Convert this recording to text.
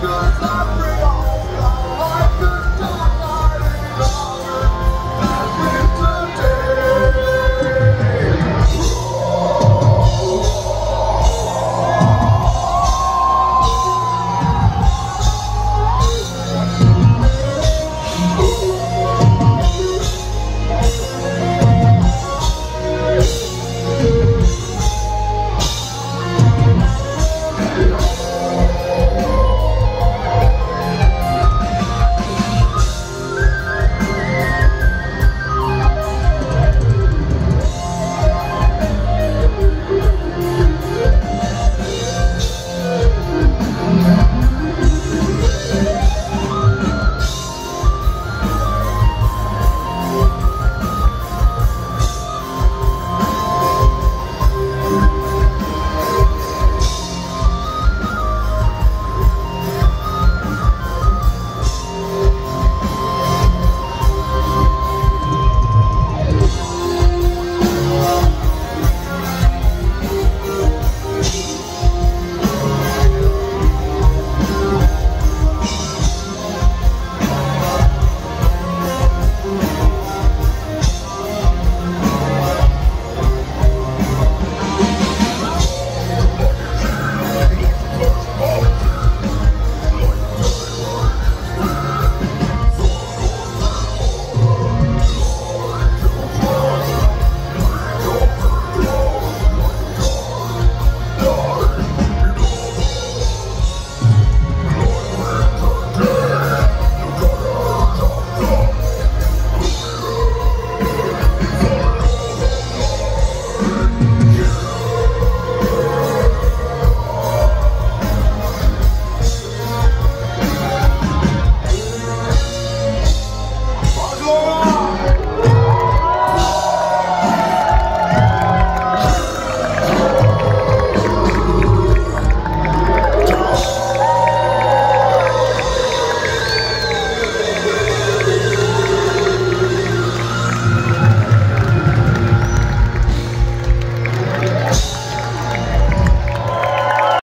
good.